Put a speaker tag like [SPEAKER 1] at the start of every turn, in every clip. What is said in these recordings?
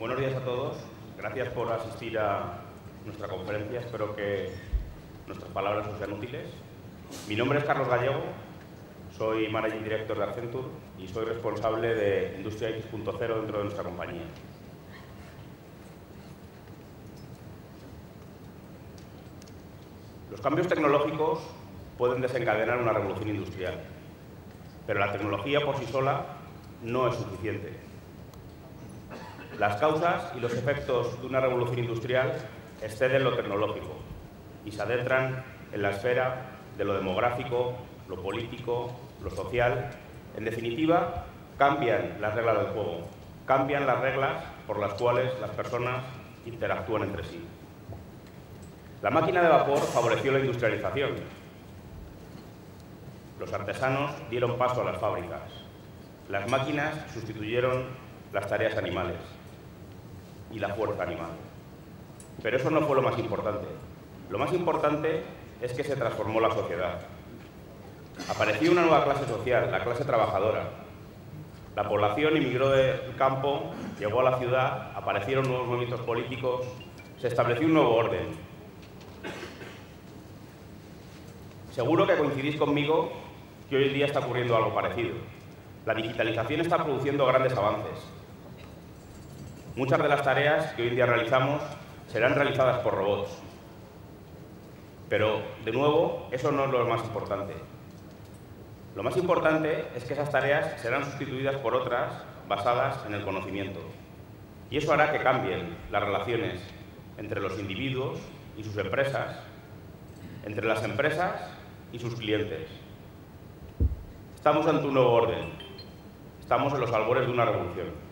[SPEAKER 1] Buenos días a todos. Gracias por asistir a nuestra conferencia. Espero que nuestras palabras os sean útiles. Mi nombre es Carlos Gallego, soy Managing Director de Accenture y soy responsable de Industria X.0 dentro de nuestra compañía. Los cambios tecnológicos pueden desencadenar una revolución industrial, pero la tecnología por sí sola no es suficiente. Las causas y los efectos de una revolución industrial exceden lo tecnológico y se adentran en la esfera de lo demográfico, lo político, lo social. En definitiva, cambian las reglas del juego, cambian las reglas por las cuales las personas interactúan entre sí. La máquina de vapor favoreció la industrialización. Los artesanos dieron paso a las fábricas. Las máquinas sustituyeron las tareas animales y la fuerza animal. Pero eso no fue lo más importante. Lo más importante es que se transformó la sociedad. Apareció una nueva clase social, la clase trabajadora. La población emigró del campo, llegó a la ciudad, aparecieron nuevos movimientos políticos, se estableció un nuevo orden. Seguro que coincidís conmigo que hoy en día está ocurriendo algo parecido. La digitalización está produciendo grandes avances. Muchas de las tareas que hoy en día realizamos serán realizadas por robots. Pero, de nuevo, eso no es lo más importante. Lo más importante es que esas tareas serán sustituidas por otras basadas en el conocimiento. Y eso hará que cambien las relaciones entre los individuos y sus empresas, entre las empresas y sus clientes. Estamos ante un nuevo orden. Estamos en los albores de una revolución.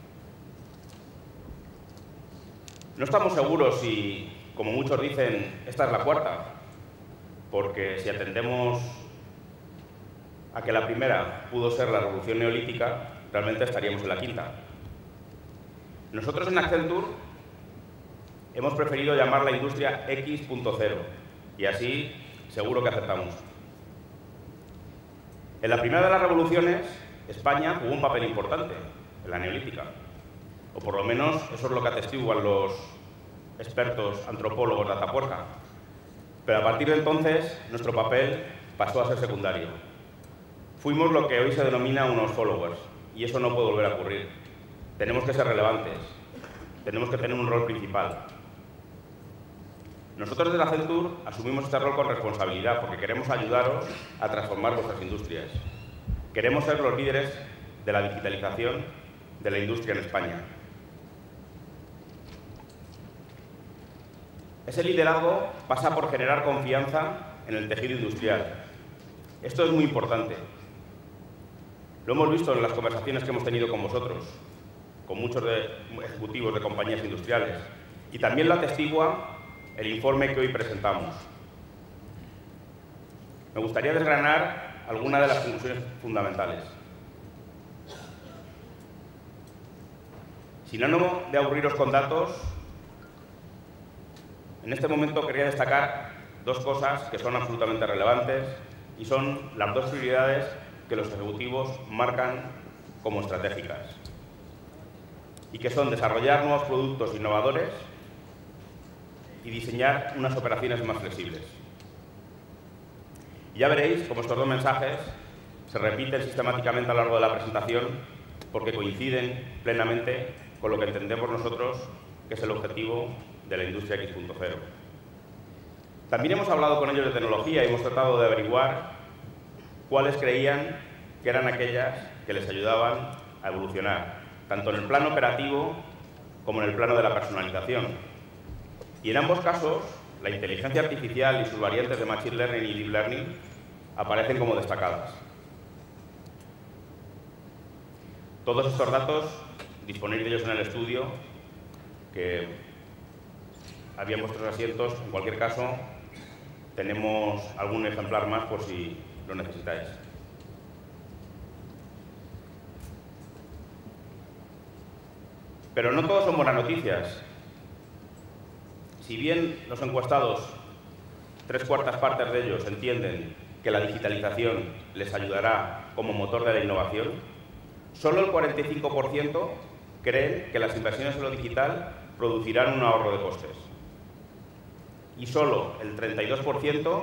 [SPEAKER 1] No estamos seguros si, como muchos dicen, esta es la cuarta, porque si atendemos a que la primera pudo ser la revolución neolítica, realmente estaríamos en la quinta. Nosotros en Accenture hemos preferido llamarla industria X.0 y así seguro que aceptamos. En la primera de las revoluciones, España jugó un papel importante, en la neolítica. O por lo menos eso es lo que atestiguan los expertos antropólogos de Atapuerca. Pero a partir de entonces, nuestro papel pasó a ser secundario. Fuimos lo que hoy se denomina unos followers, y eso no puede volver a ocurrir. Tenemos que ser relevantes, tenemos que tener un rol principal. Nosotros desde Accenture asumimos este rol con responsabilidad porque queremos ayudaros a transformar vuestras industrias. Queremos ser los líderes de la digitalización de la industria en España. Ese liderazgo pasa por generar confianza en el tejido industrial. Esto es muy importante. Lo hemos visto en las conversaciones que hemos tenido con vosotros, con muchos ejecutivos de compañías industriales. Y también lo atestigua el informe que hoy presentamos. Me gustaría desgranar algunas de las conclusiones fundamentales. Sin ánimo de aburriros con datos, en este momento quería destacar dos cosas que son absolutamente relevantes y son las dos prioridades que los ejecutivos marcan como estratégicas y que son desarrollar nuevos productos innovadores y diseñar unas operaciones más flexibles. ya veréis cómo estos dos mensajes se repiten sistemáticamente a lo largo de la presentación porque coinciden plenamente con lo que entendemos nosotros que es el objetivo de la industria X.0. También hemos hablado con ellos de tecnología y hemos tratado de averiguar cuáles creían que eran aquellas que les ayudaban a evolucionar, tanto en el plano operativo como en el plano de la personalización. Y en ambos casos, la inteligencia artificial y sus variantes de Machine Learning y Deep Learning aparecen como destacadas. Todos estos datos ellos en el estudio, que había vuestros asientos. En cualquier caso, tenemos algún ejemplar más por si lo necesitáis. Pero no todos son buenas noticias. Si bien los encuestados, tres cuartas partes de ellos, entienden que la digitalización les ayudará como motor de la innovación, solo el 45% creen que las inversiones en lo digital producirán un ahorro de costes. Y solo el 32%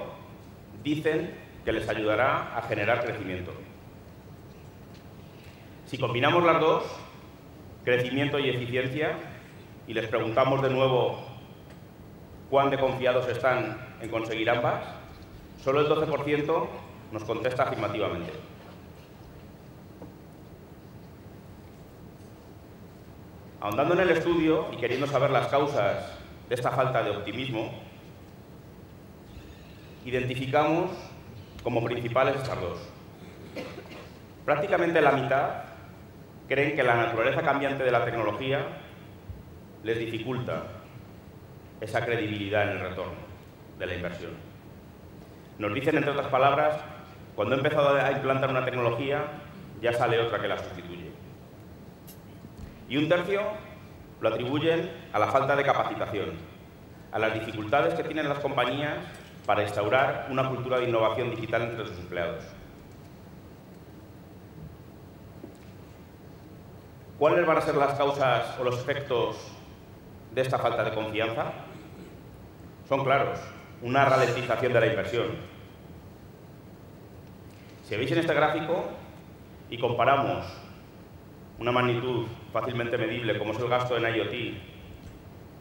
[SPEAKER 1] dicen que les ayudará a generar crecimiento. Si combinamos las dos, crecimiento y eficiencia, y les preguntamos de nuevo cuán de confiados están en conseguir ambas, solo el 12% nos contesta afirmativamente. Ahondando en el estudio y queriendo saber las causas de esta falta de optimismo, identificamos como principales estas dos. Prácticamente la mitad creen que la naturaleza cambiante de la tecnología les dificulta esa credibilidad en el retorno de la inversión. Nos dicen, entre otras palabras, cuando he empezado a implantar una tecnología, ya sale otra que la sustituye. Y un tercio lo atribuyen a la falta de capacitación, a las dificultades que tienen las compañías para instaurar una cultura de innovación digital entre sus empleados. ¿Cuáles van a ser las causas o los efectos de esta falta de confianza? Son claros. Una ralentización de la inversión. Si veis en este gráfico y comparamos una magnitud fácilmente medible como es el gasto en IoT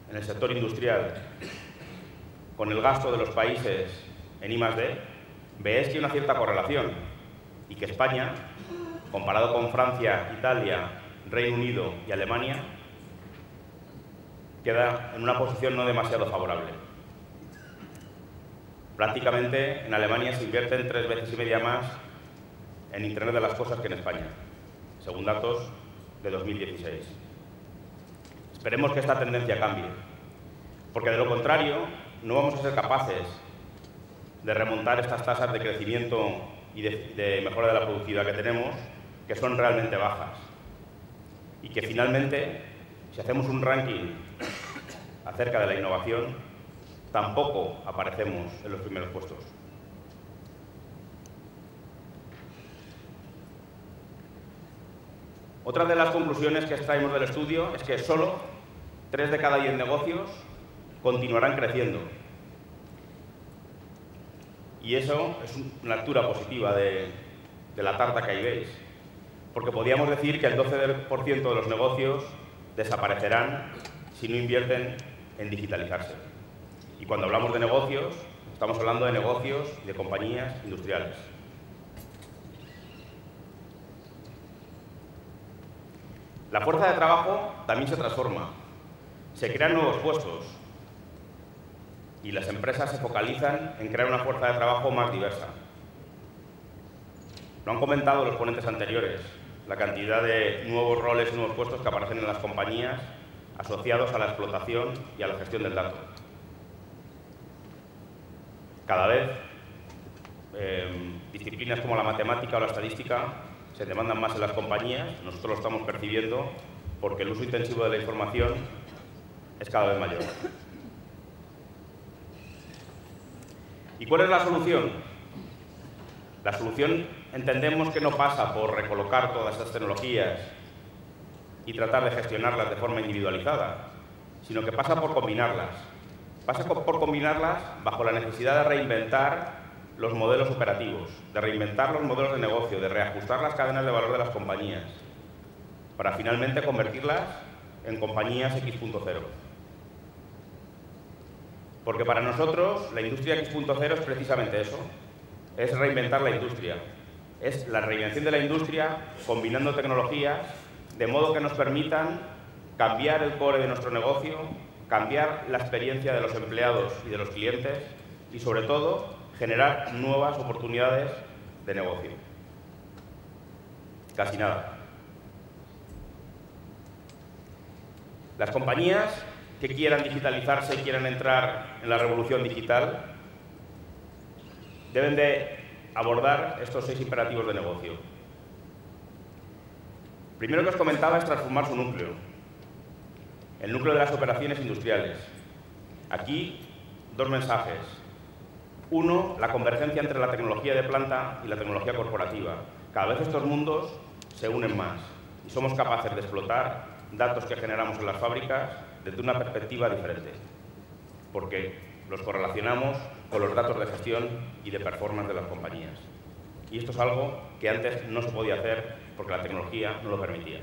[SPEAKER 1] en el sector industrial con el gasto de los países en I+.D., veis que hay una cierta correlación y que España, comparado con Francia, Italia, Reino Unido y Alemania, queda en una posición no demasiado favorable. Prácticamente en Alemania se invierten tres veces y media más en Internet de las Cosas que en España, según datos de 2016. Esperemos que esta tendencia cambie, porque de lo contrario no vamos a ser capaces de remontar estas tasas de crecimiento y de, mejora de la productividad que tenemos, que son realmente bajas. Y que finalmente, si hacemos un ranking acerca de la innovación, tampoco aparecemos en los primeros puestos. Otra de las conclusiones que extraemos del estudio es que solo 3 de cada 10 negocios continuarán creciendo. Y eso es una lectura positiva de, la tarta que ahí veis. Porque podríamos decir que el 12% de los negocios desaparecerán si no invierten en digitalizarse. Y cuando hablamos de negocios, estamos hablando de negocios de compañías industriales. La fuerza de trabajo también se transforma. Se crean nuevos puestos, y las empresas se focalizan en crear una fuerza de trabajo más diversa. Lo han comentado los ponentes anteriores, la cantidad de nuevos roles y nuevos puestos que aparecen en las compañías asociados a la explotación y a la gestión del dato. Cada vez eh, disciplinas como la matemática o la estadística se demandan más en las compañías, nosotros lo estamos percibiendo porque el uso intensivo de la información es cada vez mayor. ¿Y cuál es la solución? La solución entendemos que no pasa por recolocar todas estas tecnologías y tratar de gestionarlas de forma individualizada, sino que pasa por combinarlas. Pasa por combinarlas bajo la necesidad de reinventar los modelos operativos, de reinventar los modelos de negocio, de reajustar las cadenas de valor de las compañías, para finalmente convertirlas en compañías X.0. Porque para nosotros la industria X.0 es precisamente eso, es reinventar la industria. Es la reinvención de la industria combinando tecnologías de modo que nos permitan cambiar el core de nuestro negocio, cambiar la experiencia de los empleados y de los clientes y sobre todo generar nuevas oportunidades de negocio. Casi nada. Las compañías que quieran digitalizarse y quieran entrar en la revolución digital, deben de abordar estos seis imperativos de negocio. Primero que os comentaba es transformar su núcleo, el núcleo de las operaciones industriales. Aquí, dos mensajes. Uno, la convergencia entre la tecnología de planta y la tecnología corporativa. Cada vez estos mundos se unen más y somos capaces de explotar datos que generamos en las fábricas desde una perspectiva diferente, porque los correlacionamos con los datos de gestión y de performance de las compañías. Y esto es algo que antes no se podía hacer porque la tecnología no lo permitía.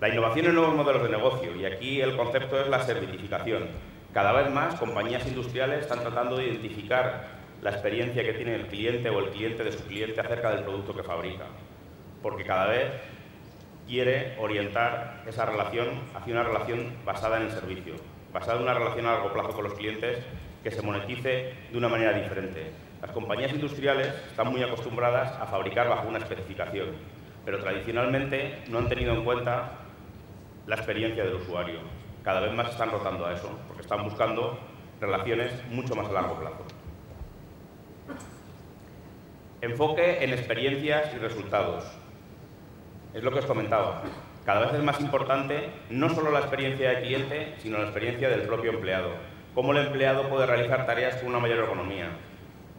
[SPEAKER 1] La innovación en nuevos modelos de negocio, y aquí el concepto es la servitificación. Cada vez más compañías industriales están tratando de identificar la experiencia que tiene el cliente o el cliente de su cliente acerca del producto que fabrica, porque cada vez quiere orientar esa relación hacia una relación basada en el servicio, basada en una relación a largo plazo con los clientes que se monetice de una manera diferente. Las compañías industriales están muy acostumbradas a fabricar bajo una especificación, pero tradicionalmente no han tenido en cuenta la experiencia del usuario. Cada vez más están rotando a eso, porque están buscando relaciones mucho más a largo plazo. Enfoque en experiencias y resultados. Es lo que os comentaba. Cada vez es más importante no solo la experiencia del cliente, sino la experiencia del propio empleado. Cómo el empleado puede realizar tareas con una mayor economía.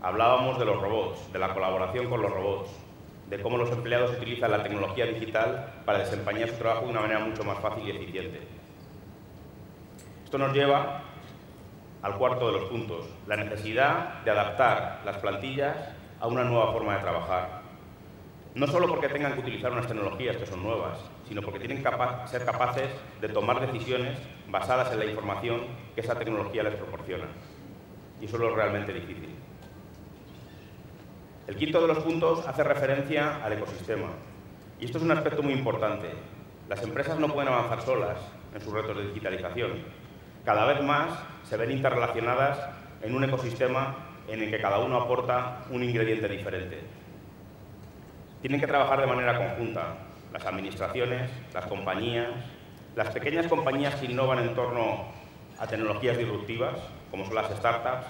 [SPEAKER 1] Hablábamos de los robots, de la colaboración con los robots, de cómo los empleados utilizan la tecnología digital para desempeñar su trabajo de una manera mucho más fácil y eficiente. Esto nos lleva al cuarto de los puntos, la necesidad de adaptar las plantillas a una nueva forma de trabajar. No solo porque tengan que utilizar unas tecnologías que son nuevas, sino porque tienen que ser capaces de tomar decisiones basadas en la información que esa tecnología les proporciona. Y eso es lo realmente difícil. El quinto de los puntos hace referencia al ecosistema. Y esto es un aspecto muy importante. Las empresas no pueden avanzar solas en sus retos de digitalización. Cada vez más se ven interrelacionadas en un ecosistema en el que cada uno aporta un ingrediente diferente. Tienen que trabajar de manera conjunta las administraciones, las compañías, las pequeñas compañías que innovan en torno a tecnologías disruptivas, como son las startups,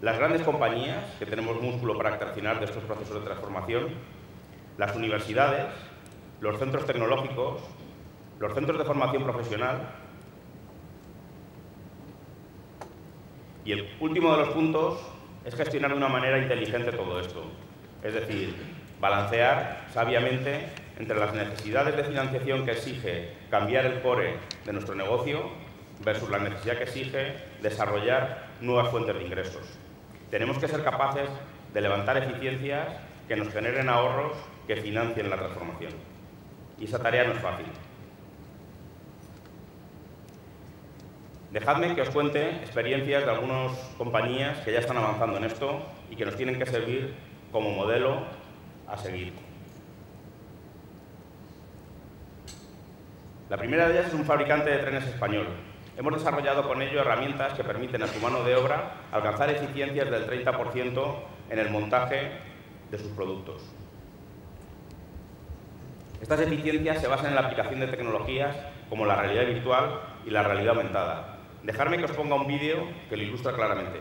[SPEAKER 1] las grandes compañías, que tenemos músculo para accionar de estos procesos de transformación, las universidades, los centros tecnológicos, los centros de formación profesional. Y el último de los puntos es gestionar de una manera inteligente todo esto. Es decir, balancear sabiamente entre las necesidades de financiación que exige cambiar el core de nuestro negocio versus la necesidad que exige desarrollar nuevas fuentes de ingresos. Tenemos que ser capaces de levantar eficiencias que nos generen ahorros que financien la transformación. Y esa tarea no es fácil. Dejadme que os cuente experiencias de algunas compañías que ya están avanzando en esto y que nos tienen que servir como modelo a seguir. La primera de ellas es un fabricante de trenes español, Hemos desarrollado con ello herramientas que permiten a su mano de obra alcanzar eficiencias del 30% en el montaje de sus productos. Estas eficiencias se basan en la aplicación de tecnologías como la realidad virtual y la realidad aumentada. Dejarme que os ponga un vídeo que lo ilustra claramente.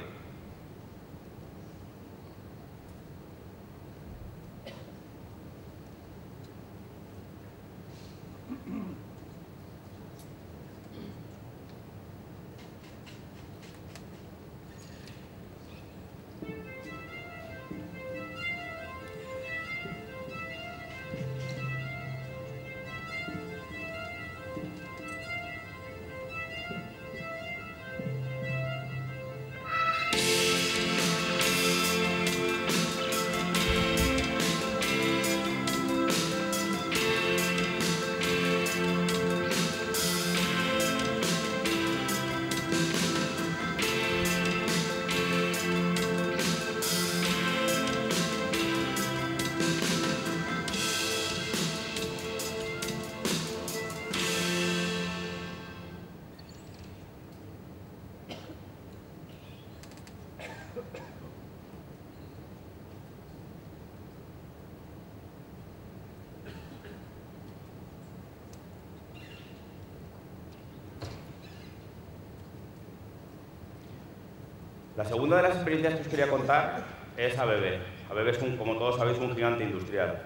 [SPEAKER 1] La segunda de las experiencias que os quería contar es ABB. ABB es, como todos sabéis, un gigante industrial.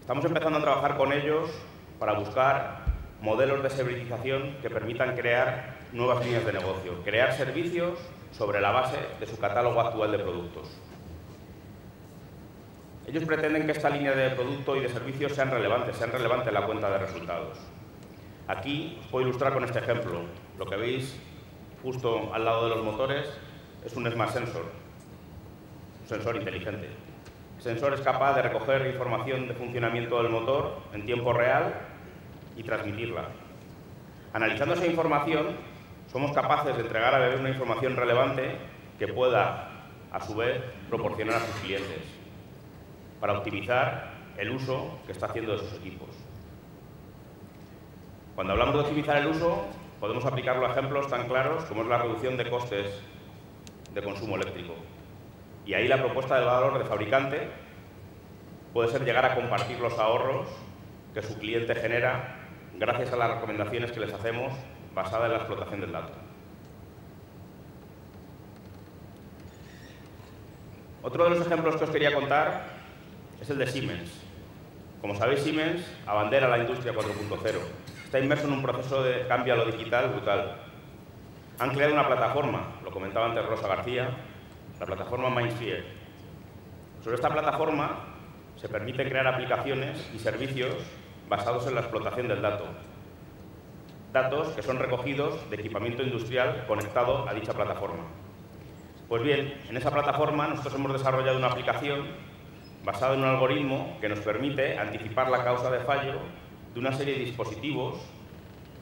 [SPEAKER 1] Estamos empezando a trabajar con ellos para buscar modelos de servitización que permitan crear nuevas líneas de negocio, crear servicios sobre la base de su catálogo actual de productos. Ellos pretenden que esta línea de producto y de servicios sean relevantes, sean relevantes en la cuenta de resultados. Aquí os puedo ilustrar con este ejemplo. Lo que veis justo al lado de los motores es un Smart Sensor, un sensor inteligente. El sensor es capaz de recoger información de funcionamiento del motor en tiempo real y transmitirla. Analizando esa información, somos capaces de entregar a Bebé una información relevante que pueda, a su vez, proporcionar a sus clientes para optimizar el uso que está haciendo de sus equipos. Cuando hablamos de optimizar el uso, podemos aplicarlo a ejemplos tan claros como es la reducción de costes de consumo eléctrico. Y ahí la propuesta de valor del fabricante puede ser llegar a compartir los ahorros que su cliente genera gracias a las recomendaciones que les hacemos basadas en la explotación del dato. Otro de los ejemplos que os quería contar es el de Siemens. Como sabéis, Siemens abandera la industria 4.0. Está inmerso en un proceso de cambio a lo digital brutal. Han creado una plataforma, lo comentaba antes Rosa García, la plataforma Mindsphere. Sobre esta plataforma se permite crear aplicaciones y servicios basados en la explotación del dato. Datos que son recogidos de equipamiento industrial conectado a dicha plataforma. Pues bien, en esa plataforma nosotros hemos desarrollado una aplicación basada en un algoritmo que nos permite anticipar la causa de fallo de una serie de dispositivos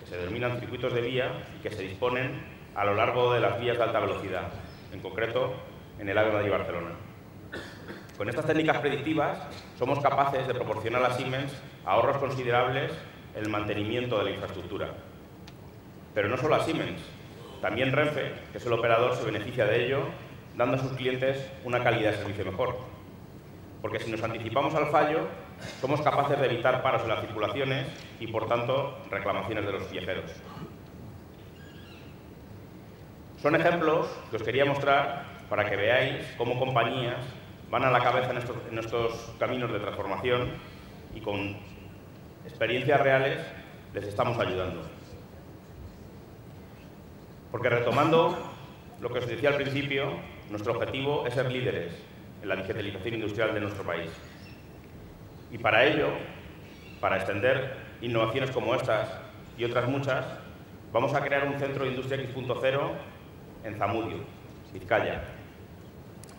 [SPEAKER 1] que se denominan circuitos de vía y que se disponen a lo largo de las vías de alta velocidad, en concreto en el área de Barcelona. Con estas técnicas predictivas somos capaces de proporcionar a Siemens ahorros considerables en el mantenimiento de la infraestructura. Pero no solo a Siemens, también Renfe, que es el operador, se beneficia de ello, dando a sus clientes una calidad de servicio mejor. Porque si nos anticipamos al fallo, somos capaces de evitar paros en las circulaciones y, por tanto, reclamaciones de los viajeros. Son ejemplos que os quería mostrar para que veáis cómo compañías van a la cabeza en estos, caminos de transformación y con experiencias reales les estamos ayudando. Porque retomando lo que os decía al principio, nuestro objetivo es ser líderes en la digitalización industrial de nuestro país. Y para ello, para extender innovaciones como estas y otras muchas, vamos a crear un centro de Industria X.0 en Zamudio, Vizcaya,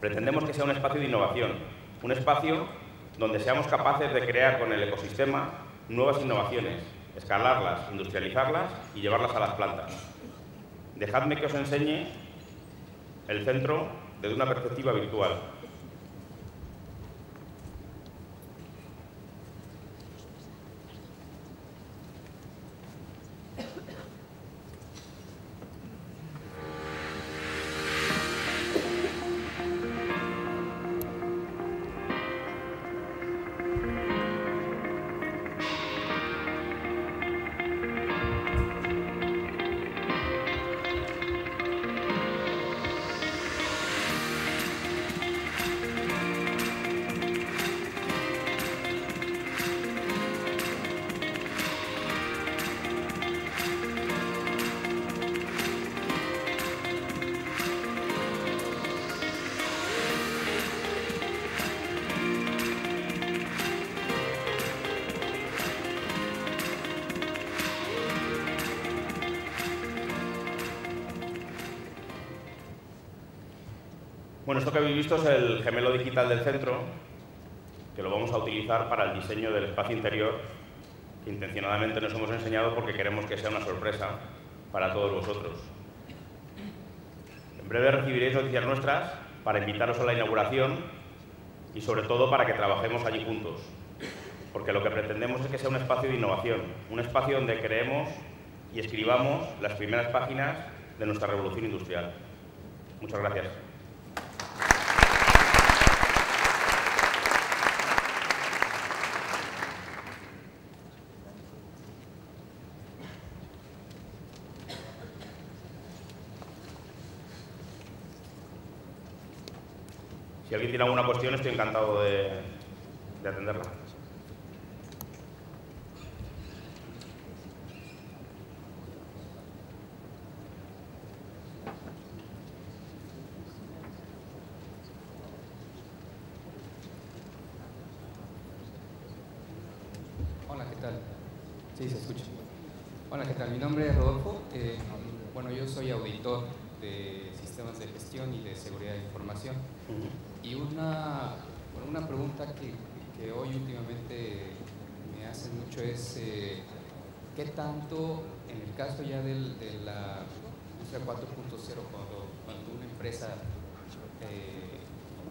[SPEAKER 1] Pretendemos que sea un espacio de innovación, un espacio donde seamos capaces de crear con el ecosistema nuevas innovaciones, escalarlas, industrializarlas y llevarlas a las plantas. Dejadme que os enseñe el centro desde una perspectiva virtual. Esto que habéis visto es el gemelo digital del centro, que lo vamos a utilizar para el diseño del espacio interior, que intencionadamente nos hemos enseñado porque queremos que sea una sorpresa para todos vosotros. En breve recibiréis noticias nuestras para invitaros a la inauguración y sobre todo para que trabajemos allí juntos, porque lo que pretendemos es que sea un espacio de innovación, un espacio donde creemos y escribamos las primeras páginas de nuestra revolución industrial. Muchas gracias. Si alguien tiene alguna cuestión, estoy encantado de, de atenderla.
[SPEAKER 2] Hola, ¿qué tal? Sí, se escucha. Hola, ¿qué tal? Mi nombre es Rodolfo. Eh, bueno, yo soy auditor de sistemas de gestión y de seguridad de información. Y una, una pregunta que, hoy últimamente me hacen mucho es eh, qué tanto, en el caso ya del, de la industria 4.0, cuando, una empresa eh,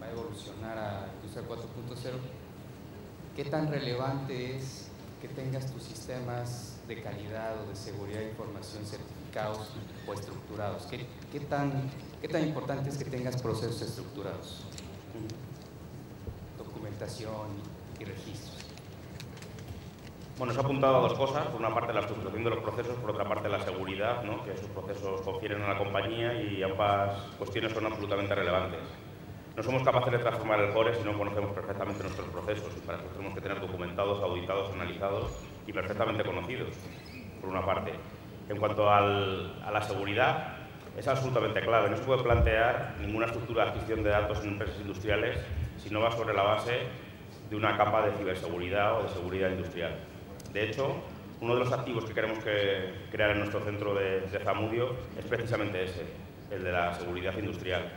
[SPEAKER 2] va a evolucionar a industria 4.0, qué tan relevante es que tengas tus sistemas de calidad o de seguridad de información certificados o estructurados? ¿Qué, qué, tan, ¿Qué tan importante es que tengas procesos estructurados? Documentación y registros.
[SPEAKER 1] Bueno, se ha apuntado a dos cosas. Por una parte, la estructuración de los procesos, por otra parte, la seguridad, ¿no? que esos procesos confieren a la compañía y ambas cuestiones son absolutamente relevantes. No somos capaces de transformar el core si no conocemos perfectamente nuestros procesos y para eso tenemos que tener documentados, auditados, analizados y perfectamente conocidos, por una parte. En cuanto a la seguridad, es absolutamente clave. No se puede plantear ninguna estructura de gestión de datos en empresas industriales si no va sobre la base de una capa de ciberseguridad o de seguridad industrial. De hecho, uno de los activos que queremos crear en nuestro centro de, de Zamudio es precisamente ese, el de la seguridad industrial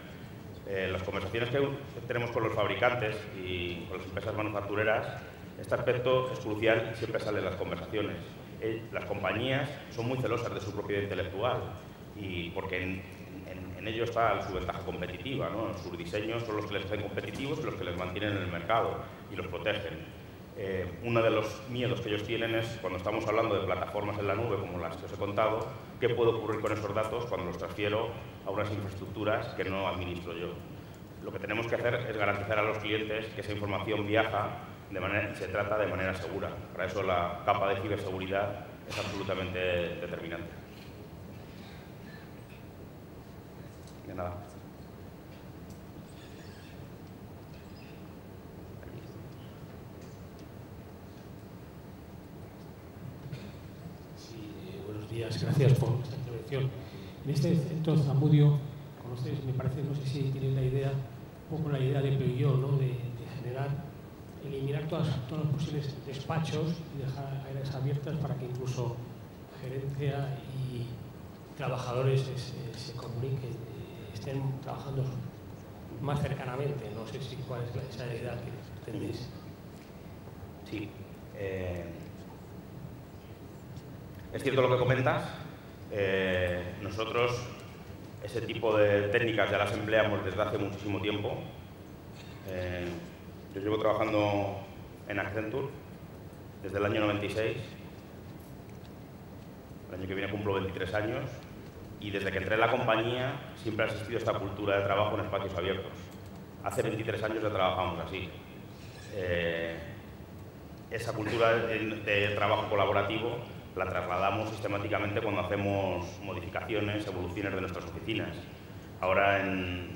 [SPEAKER 1] eh, las conversaciones que tenemos con los fabricantes y con las empresas manufactureras, este aspecto es crucial y siempre sale en las conversaciones. Eh, las compañías son muy celosas de su propiedad intelectual y porque en, ello está su ventaja competitiva. ¿no? Sus diseños son los que les hacen competitivos y los que les mantienen en el mercado y los protegen. Eh, uno de los miedos que ellos tienen es, cuando estamos hablando de plataformas en la nube, como las que os he contado, qué puede ocurrir con esos datos cuando los transfiero a unas infraestructuras que no administro yo. Lo que tenemos que hacer es garantizar a los clientes que esa información viaja y se trata de manera segura. Para eso la capa de ciberseguridad es absolutamente determinante. De nada.
[SPEAKER 3] gracias por esta intervención. En este centro Zamudio, conoces, me parece, no sé si tienen la idea, un poco la idea de Peugeot, ¿no? de, generar, eliminar todas, todos los posibles despachos y dejar áreas abiertas para que incluso gerencia y trabajadores se, comuniquen, estén trabajando más cercanamente. No sé si cuál es esa idea que tenéis.
[SPEAKER 1] Sí. Eh, es cierto lo que comentas. Eh, nosotros ese tipo de técnicas ya las empleamos desde hace muchísimo tiempo. Eh, yo llevo trabajando en Accenture desde el año 96. El año que viene cumplo 23 años y desde que entré en la compañía siempre ha existido esta cultura de trabajo en espacios abiertos. Hace 23 años ya trabajamos así. Eh, esa cultura de trabajo colaborativo la trasladamos sistemáticamente cuando hacemos modificaciones, evoluciones de nuestras oficinas. Ahora, en,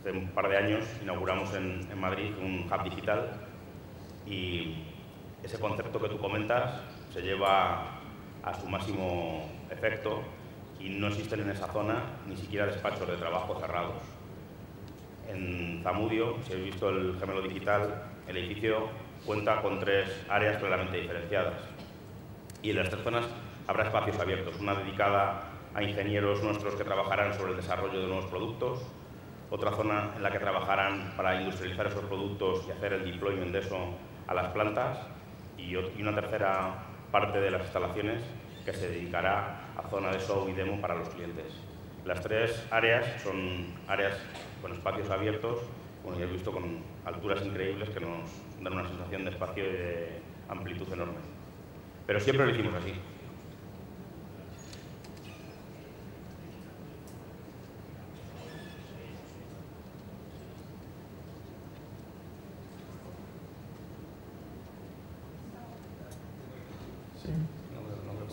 [SPEAKER 1] hace un par de años, inauguramos en, en Madrid un hub digital y ese concepto que tú comentas se lleva a su máximo efecto y no existen en esa zona ni siquiera despachos de trabajo cerrados. En Zamudio, si habéis visto el gemelo digital, el edificio cuenta con tres áreas claramente diferenciadas y en las tres zonas habrá espacios abiertos, una dedicada a ingenieros nuestros que trabajarán sobre el desarrollo de nuevos productos, otra zona en la que trabajarán para industrializar esos productos y hacer el deployment de eso a las plantas y una tercera parte de las instalaciones que se dedicará a zona de show y demo para los clientes. Las tres áreas son áreas con espacios abiertos, como ya he visto, con alturas increíbles que nos dan una sensación de espacio y de amplitud enorme. Pero siempre lo hicimos así.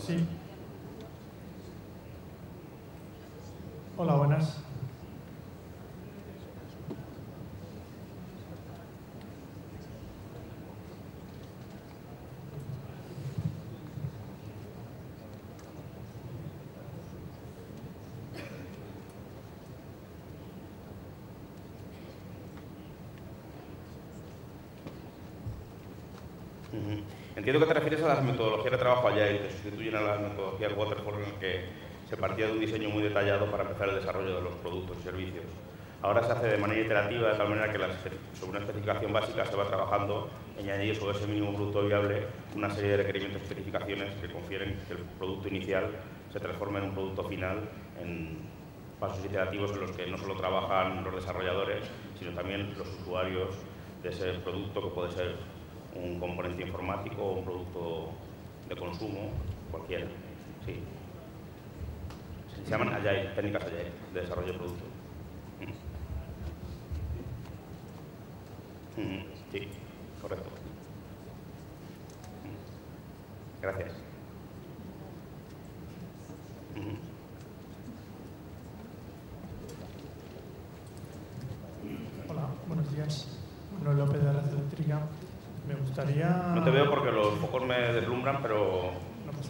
[SPEAKER 4] Sí. Hola, buenas.
[SPEAKER 1] Entiendo que te refieres a las metodologías de trabajo Agile, que sustituyen a las metodologías Waterfall en las que se partía de un diseño muy detallado para empezar el desarrollo de los productos y servicios. Ahora se hace de manera iterativa, de tal manera que sobre una especificación básica se va trabajando en añadir sobre ese mínimo producto viable una serie de requerimientos y especificaciones que confieren que el producto inicial se transforme en un producto final en pasos iterativos en los que no solo trabajan los desarrolladores, sino también los usuarios de ese producto que puede ser un componente informático o un producto de consumo, cualquiera. Sí. Se llaman Agile, técnicas Agile, de desarrollo de producto. Mm. Mm, sí, correcto. Mm. Gracias.
[SPEAKER 4] Hola, buenos días. Manuel López de la Eléctrica. Me gustaría...
[SPEAKER 1] No te veo porque los focos me deslumbran, pero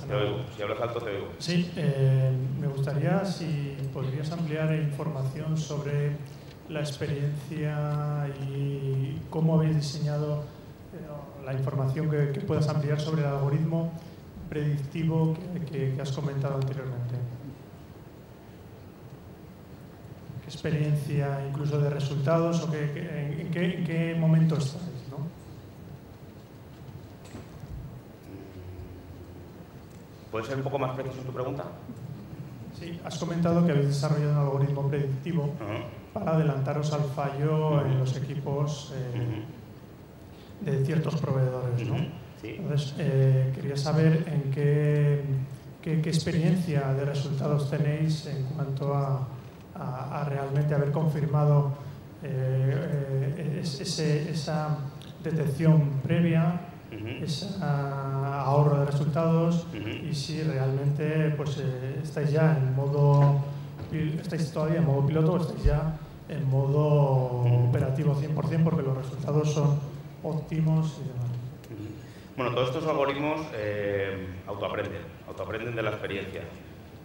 [SPEAKER 1] te oigo. Si hablas alto, te oigo.
[SPEAKER 4] Sí, eh, me gustaría si podrías ampliar información sobre la experiencia y cómo habéis diseñado eh, la información que, puedas ampliar sobre el algoritmo predictivo que, has comentado anteriormente. ¿Qué experiencia incluso de resultados o en, qué, en qué momento estáis?
[SPEAKER 1] ¿Puedes ser un poco más preciso en tu pregunta?
[SPEAKER 4] Sí, has comentado que habéis desarrollado un algoritmo predictivo para adelantaros al fallo en los equipos eh, de ciertos proveedores. ¿no? Entonces, eh, quería saber en qué, qué, experiencia de resultados tenéis en cuanto a, a, realmente haber confirmado eh, esa detección previa es ahorro de resultados y si realmente pues, eh, estáis ya en modo, estáis todavía en modo piloto o estáis ya en modo operativo 100% porque los resultados son óptimos y demás.
[SPEAKER 1] Bueno, todos estos algoritmos eh, autoaprenden, autoaprenden de la experiencia.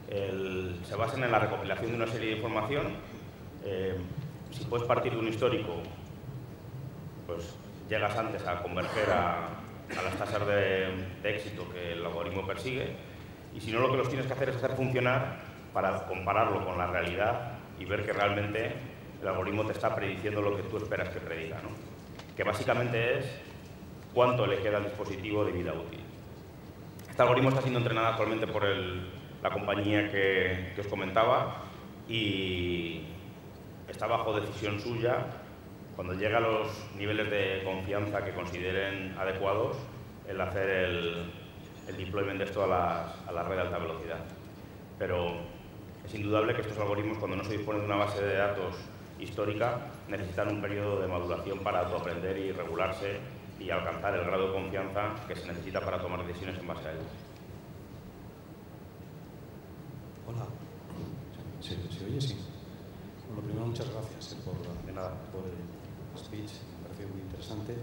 [SPEAKER 1] se basan en la recopilación de una serie de información. Eh, si puedes partir de un histórico, pues llegas antes a converger a, a las tasas de, éxito que el algoritmo persigue y si no lo que los tienes que hacer es hacer funcionar para compararlo con la realidad y ver que realmente el algoritmo te está prediciendo lo que tú esperas que prediga, ¿no? que básicamente es cuánto le queda al dispositivo de vida útil. Este algoritmo está siendo entrenado actualmente por la compañía que, que os comentaba y está bajo decisión suya cuando llega a los niveles de confianza que consideren adecuados, el hacer el, el deployment de esto a la, red de alta velocidad. Pero es indudable que estos algoritmos, cuando no se disponen de una base de datos histórica, necesitan un periodo de maduración para autoaprender y regularse y alcanzar el grado de confianza que se necesita para tomar decisiones en base a ellos.
[SPEAKER 5] Hola. ¿Se, oye? Sí. Bueno, primero, muchas gracias eh, por, por el speech, me pareció muy interesante.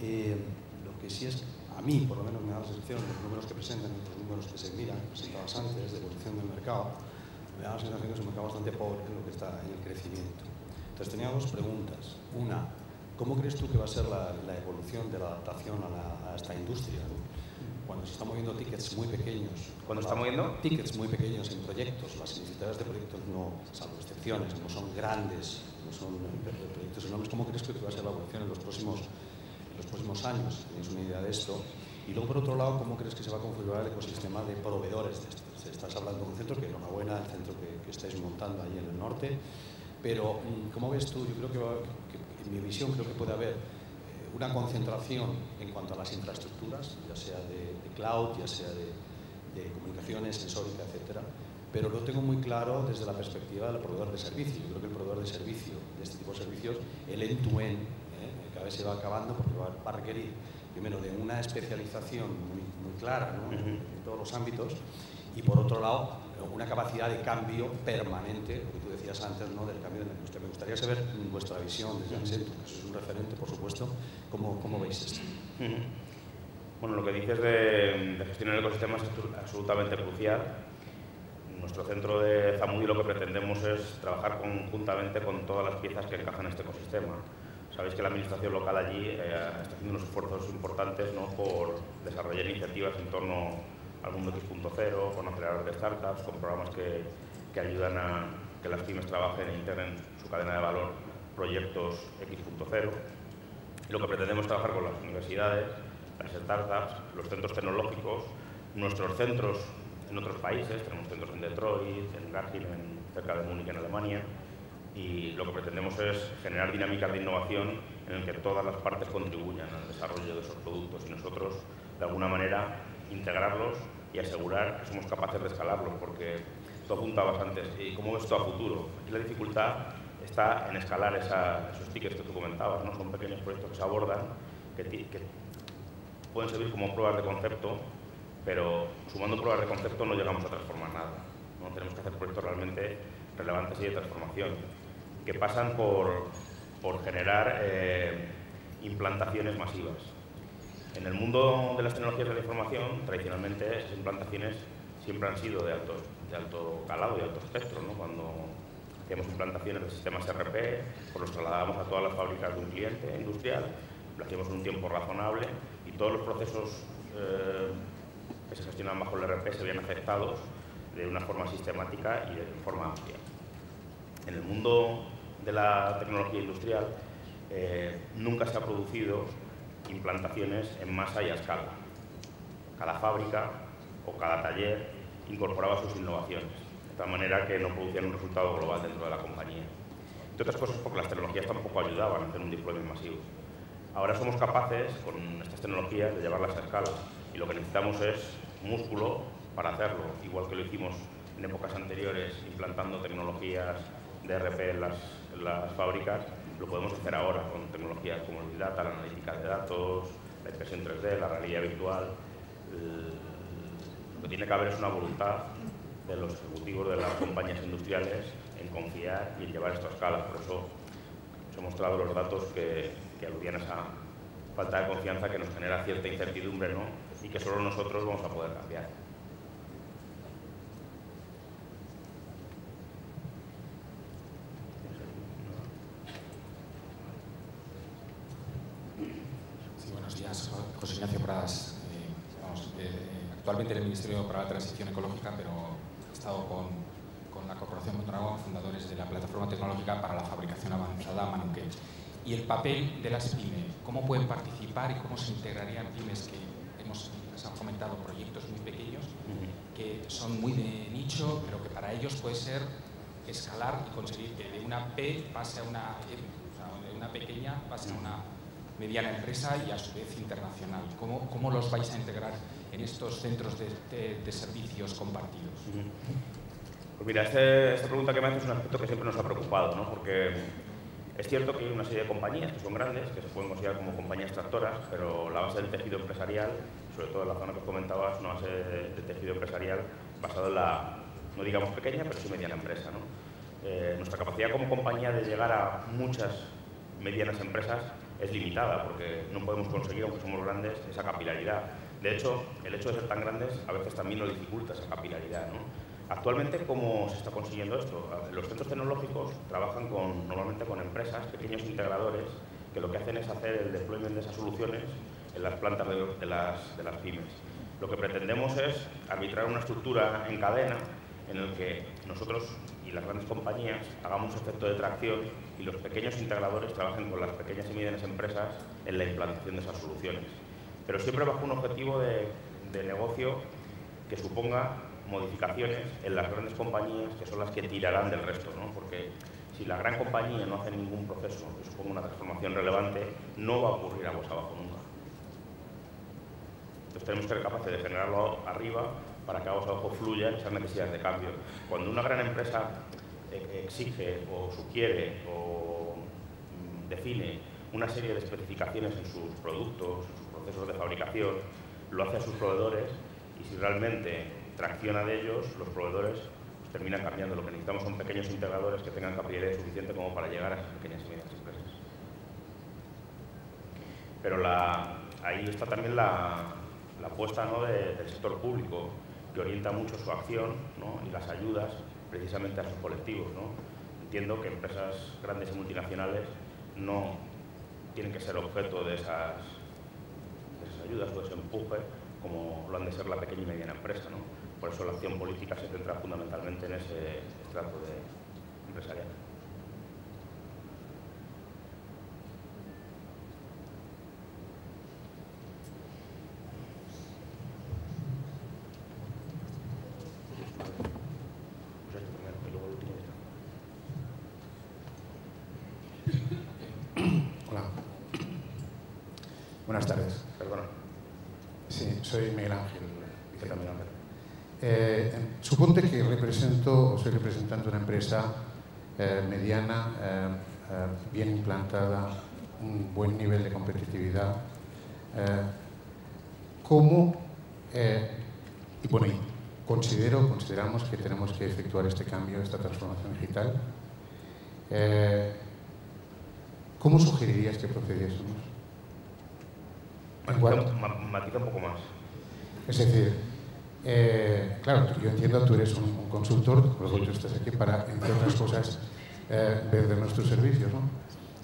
[SPEAKER 5] Eh, lo que sí es, a mí por lo menos me da la sensación, los números que presentan los números que se miran, presentados antes, de evolución del mercado, me da la sensación que es un mercado bastante pobre en lo que está en el crecimiento. Entonces tenía dos preguntas. Una, ¿cómo crees tú que va a ser la, evolución de la adaptación a, esta industria? Cuando se están moviendo tickets muy pequeños.
[SPEAKER 1] ¿Cuando está moviendo?
[SPEAKER 5] Tickets muy pequeños en proyectos. Las iniciativas de proyectos no, salvo excepciones, no son grandes son proyectos enormes. ¿Cómo crees que va a ser la evolución en los próximos, los próximos años? ¿Tienes una idea de esto? Y luego, por otro lado, ¿cómo crees que se va a configurar el ecosistema de proveedores? Estás hablando de un centro que, enhorabuena, el centro que, que estáis montando ahí en el norte, pero mm, ¿cómo ves tú? Yo creo que, en mi visión creo que puede haber una concentración en cuanto a las infraestructuras, ya sea de, cloud, ya sea de, de comunicaciones, sensórica, etcétera, pero lo tengo muy claro desde la perspectiva del proveedor de servicio. Yo creo que el proveedor de servicio, de este tipo de servicios, el end-to-end, ¿eh? cada vez se va acabando porque va, a requerir, primero, de una especialización muy, clara en, todos los ámbitos y, por otro lado, una capacidad de cambio permanente, lo que tú decías antes, ¿no? del cambio de la industria. Me gustaría saber vuestra visión desde Accenture, que es un referente, por supuesto, ¿cómo, cómo veis esto?
[SPEAKER 1] Bueno, lo que dices de, de gestionar el ecosistema es absolutamente crucial nuestro centro de Zamudio lo que pretendemos es trabajar conjuntamente con todas las piezas que encajan en este ecosistema. Sabéis que la administración local allí eh, está haciendo unos esfuerzos importantes ¿no? por desarrollar iniciativas en torno mundo X.0, con aceleradores de startups, con programas que, que ayudan a que las pymes trabajen e integren su cadena de valor proyectos X.0. Lo que pretendemos es trabajar con las universidades, las startups, los centros tecnológicos, nuestros centros en otros países, tenemos centros en Detroit, en Garching, cerca de Múnich, en Alemania, y lo que pretendemos es generar dinámicas de innovación en las que todas las partes contribuyan al desarrollo de esos productos y nosotros, de alguna manera, integrarlos y asegurar que somos capaces de escalarlos, porque tú apuntabas antes, ¿y cómo ves esto a futuro? Aquí la dificultad está en escalar esos tickets que tú comentabas, ¿no? Son pequeños proyectos que se abordan, que, que pueden servir como pruebas de concepto, pero sumando pruebas de concepto no llegamos a transformar nada. ¿no? Tenemos que hacer proyectos realmente relevantes y de transformación que pasan por, por generar eh, implantaciones masivas. En el mundo de las tecnologías de la información, tradicionalmente esas implantaciones siempre han sido de alto, calado y alto espectro. Cuando hacíamos implantaciones de sistemas RP, pues los trasladábamos a todas las fábricas de un cliente industrial, lo hacíamos en un tiempo razonable y todos los procesos eh, que se gestionaban bajo el RP se habían afectados de una forma sistemática y de forma amplia. En el mundo de la tecnología industrial eh, nunca se ha producido implantaciones en masa y a escala. Cada fábrica o cada taller incorporaba sus innovaciones, de tal manera que no producían un resultado global dentro de la compañía. Entre otras cosas porque las tecnologías tampoco ayudaban a hacer un deployment masivo. Ahora somos capaces, con estas tecnologías, de llevarlas a escala y lo que necesitamos es músculo para hacerlo, igual que lo hicimos en épocas anteriores implantando tecnologías de RP en las las fábricas, lo podemos hacer ahora con tecnologías como el Big Data, la analítica de datos, la impresión 3D, la realidad virtual. Lo que tiene que haber es una voluntad de los ejecutivos de las compañías industriales en confiar y en llevar esto a escala. Por eso os he mostrado los datos que, que aludían a esa falta de confianza que nos genera cierta incertidumbre ¿no? y que solo nosotros vamos a poder cambiar.
[SPEAKER 6] José Ignacio Pradas, eh, eh, actualmente en el Ministerio para la Transición Ecológica, pero he estado con, con la Corporación Mondragón, fundadores de la Plataforma Tecnológica para la Fabricación Avanzada Manuque. Y el papel de las pymes, cómo pueden participar y cómo se integrarían pymes que hemos han comentado proyectos muy pequeños que son muy de nicho, pero que para ellos puede ser escalar y conseguir que de una P pase a una de una pequeña pase a una mediana empresa y a su vez internacional. ¿Cómo, cómo los vais a integrar en estos centros de, de, servicios compartidos?
[SPEAKER 1] Pues mira, este, esta pregunta que me haces es un aspecto que siempre nos ha preocupado, ¿no? porque es cierto que hay una serie de compañías que son grandes, que se pueden considerar como compañías tractoras, pero la base del tejido empresarial, sobre todo en la zona que os comentaba, es una base de, tejido empresarial basado en la, no digamos pequeña, pero sí mediana empresa. ¿no? Eh, nuestra capacidad como compañía de llegar a muchas medianas empresas es limitada porque no podemos conseguir, aunque somos grandes, esa capilaridad. De hecho, el hecho de ser tan grandes a veces también nos dificulta esa capilaridad. Actualmente, ¿cómo se está consiguiendo esto? Los centros tecnológicos trabajan con, normalmente con empresas, pequeños integradores, que lo que hacen es hacer el deployment de esas soluciones en las plantas de, las, pymes. Lo que pretendemos es arbitrar una estructura en cadena en el que nosotros y las grandes compañías hagamos efecto de tracción y los pequeños integradores trabajen con las pequeñas y medianas empresas en la implantación de esas soluciones. Pero siempre bajo un objetivo de, negocio que suponga modificaciones en las grandes compañías que son las que tirarán del resto, ¿no? porque si la gran compañía no hace ningún proceso que suponga una transformación relevante, no va a ocurrir aguas abajo nunca. Entonces tenemos que ser capaces de generarlo arriba para que aguas abajo fluyan esas necesidades de cambio. Cuando una gran empresa exige o sugiere o mm, define una serie de especificaciones en sus productos, en sus procesos de fabricación, lo hace a sus proveedores y si realmente tracciona de ellos, los proveedores pues, terminan cambiando. Lo que necesitamos son pequeños integradores que tengan capacidad suficiente como para llegar a esas pequeñas y medianas empresas. Pero ahí está también la, apuesta del sector público que orienta mucho su acción y las ayudas precisamente a sus colectivos. Entiendo que empresas grandes y multinacionales no tienen que ser objeto de esas, ayudas o de ese empuje, como lo han de ser la pequeña y mediana empresa. ¿no? Por eso la acción política se centra fundamentalmente en ese estrato de empresarial.
[SPEAKER 7] Buenas tardes.
[SPEAKER 1] Perdona.
[SPEAKER 7] Sí, soy Miguel Ángel, eh, suponte que represento o soy representante de una empresa eh, mediana, eh, eh, bien implantada, un buen nivel de competitividad. ¿Cómo, y bueno, considero, consideramos que tenemos que efectuar este cambio, esta transformación digital? ¿Cómo sugerirías que procediésemos?
[SPEAKER 1] Matiza un poco más.
[SPEAKER 7] Es decir, eh, claro, yo entiendo, tú eres un, consultor, por lo tú estás aquí para, entre otras cosas, eh, ver de nuestros servicios. ¿no?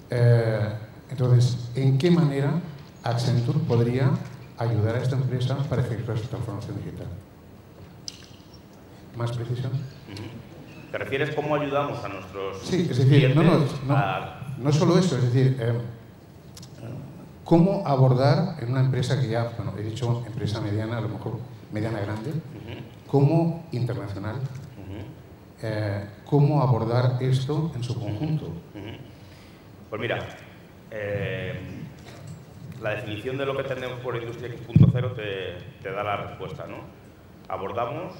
[SPEAKER 7] Eh, entonces, ¿en qué manera Accenture podría ayudar a esta empresa para efectuar su transformación digital? ¿Más precisión?
[SPEAKER 1] ¿Te refieres cómo ayudamos a nuestros
[SPEAKER 7] Sí, es decir, no, no, no, no solo eso, es decir, cómo abordar en una empresa que ya, bueno, he dicho empresa mediana, a lo mejor mediana grande, cómo internacional, eh, cómo abordar esto en su conjunto.
[SPEAKER 1] Pues mira, eh, la definición de lo que tenemos por Industria X.0 te, te da la respuesta. ¿no? Abordamos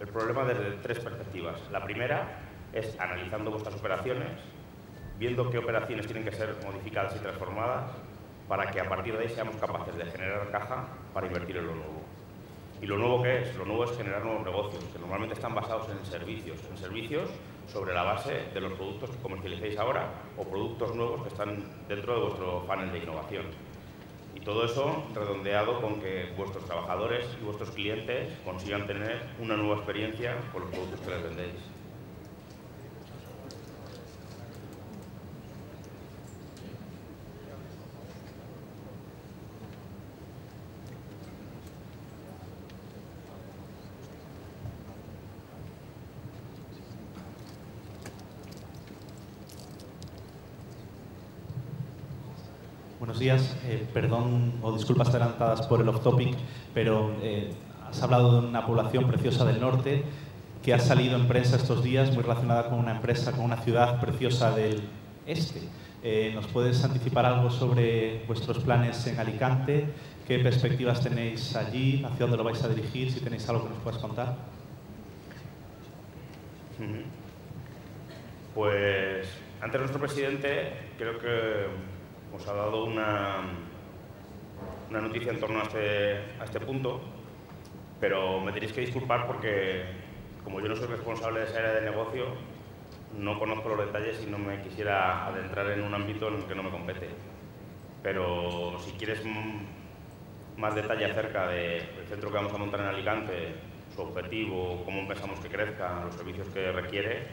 [SPEAKER 1] el problema desde tres perspectivas. La primera es analizando vuestras operaciones, viendo qué operaciones tienen que ser modificadas y transformadas para que a partir de ahí seamos capaces de generar caja para invertir en lo nuevo. ¿Y lo nuevo qué es? Lo nuevo es generar nuevos negocios, que normalmente están basados en servicios, en servicios sobre la base de los productos que comercialicéis ahora o productos nuevos que están dentro de vuestro panel de innovación. Y todo eso redondeado con que vuestros trabajadores y vuestros clientes consigan tener una nueva experiencia con los productos que les vendéis.
[SPEAKER 8] Buenos días. Eh, perdón o disculpas adelantadas por el off-topic, pero eh, has hablado de una población preciosa del norte que ha salido en prensa estos días muy relacionada con una empresa, con una ciudad preciosa del este. Eh, ¿Nos puedes anticipar algo sobre vuestros planes en Alicante? ¿Qué perspectivas tenéis allí? ¿Hacia dónde lo vais a dirigir? Si tenéis algo que nos puedas contar.
[SPEAKER 1] Pues antes nuestro presidente creo que os ha dado una, una noticia en torno a este, a este punto, pero me tenéis que disculpar porque como yo no soy responsable de esa área de negocio, no conozco los detalles y no me quisiera adentrar en un ámbito en el que no me compete. Pero si quieres más detalle acerca del centro que vamos a montar en Alicante, su objetivo, cómo pensamos que crezca, los servicios que requiere,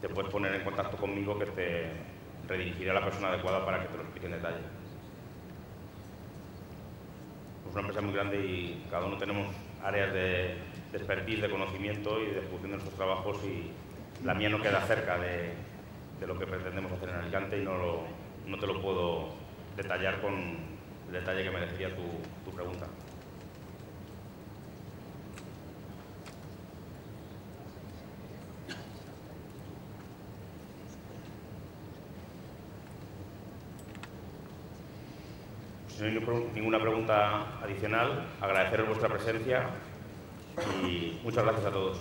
[SPEAKER 1] te puedes poner en contacto conmigo que te, redirigiré a la persona adecuada para que te lo explique en detalle. Es una empresa muy grande y cada uno tenemos áreas de, expertise, de conocimiento y de ejecución de nuestros trabajos y la mía no queda cerca de, lo que pretendemos hacer en Alicante y no, no te lo puedo detallar con el detalle que merecería tu pregunta. Si no hay ninguna pregunta adicional, agradeceros vuestra presencia y muchas gracias a todos.